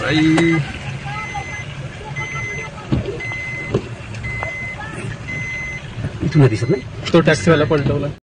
भाई। इथून दिसत नाही तो टॅक्सीवाला पलटवला